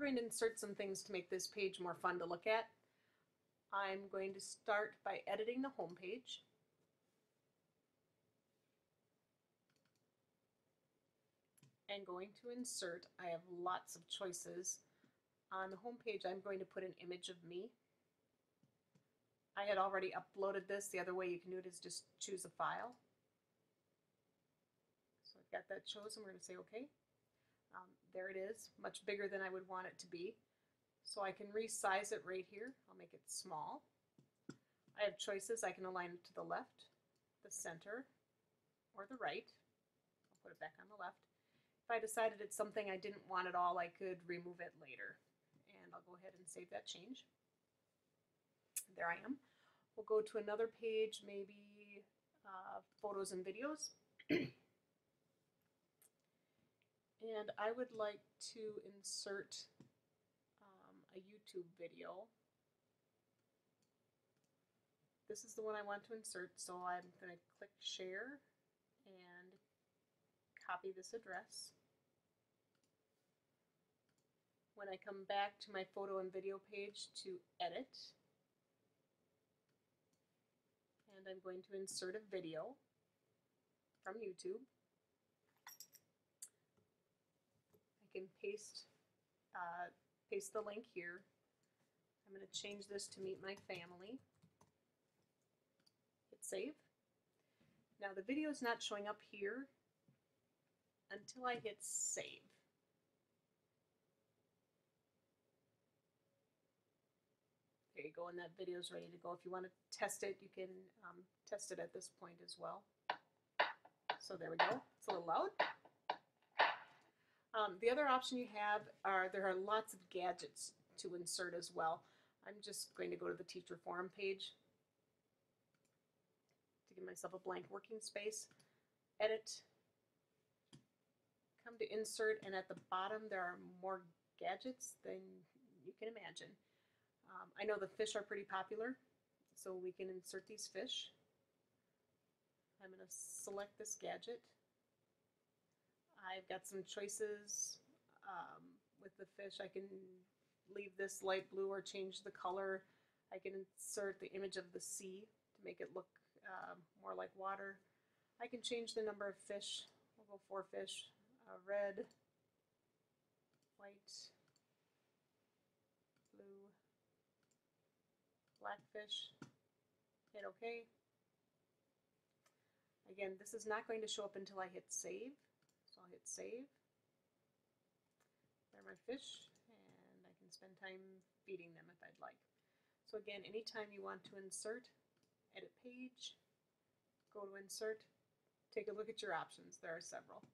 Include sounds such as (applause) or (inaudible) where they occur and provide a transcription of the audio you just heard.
going to insert some things to make this page more fun to look at. I'm going to start by editing the home page. And going to insert, I have lots of choices. On the home page, I'm going to put an image of me. I had already uploaded this. The other way you can do it is just choose a file. So I've got that chosen. We're going to say OK. There it is, much bigger than I would want it to be. So I can resize it right here. I'll make it small. I have choices. I can align it to the left, the center, or the right. I'll put it back on the left. If I decided it's something I didn't want at all, I could remove it later. And I'll go ahead and save that change. There I am. We'll go to another page, maybe uh, photos and videos. (clears throat) and I would like to insert um, a YouTube video. This is the one I want to insert, so I'm going to click share and copy this address. When I come back to my photo and video page to edit, and I'm going to insert a video from YouTube. I can paste uh, paste the link here. I'm going to change this to meet my family. Hit save. Now the video is not showing up here until I hit save. There you go, and that video is ready to go. If you want to test it, you can um, test it at this point as well. So there we go. It's a little loud. Um, the other option you have are there are lots of gadgets to insert as well. I'm just going to go to the teacher forum page to give myself a blank working space. Edit, come to insert, and at the bottom there are more gadgets than you can imagine. Um, I know the fish are pretty popular, so we can insert these fish. I'm going to select this gadget. I've got some choices um, with the fish. I can leave this light blue or change the color. I can insert the image of the sea to make it look uh, more like water. I can change the number of fish. We'll go four fish. Uh, red, white, blue, blackfish, hit OK. Again, this is not going to show up until I hit save, hit save. There are my fish, and I can spend time feeding them if I'd like. So again, anytime you want to insert, edit page, go to insert, take a look at your options. There are several.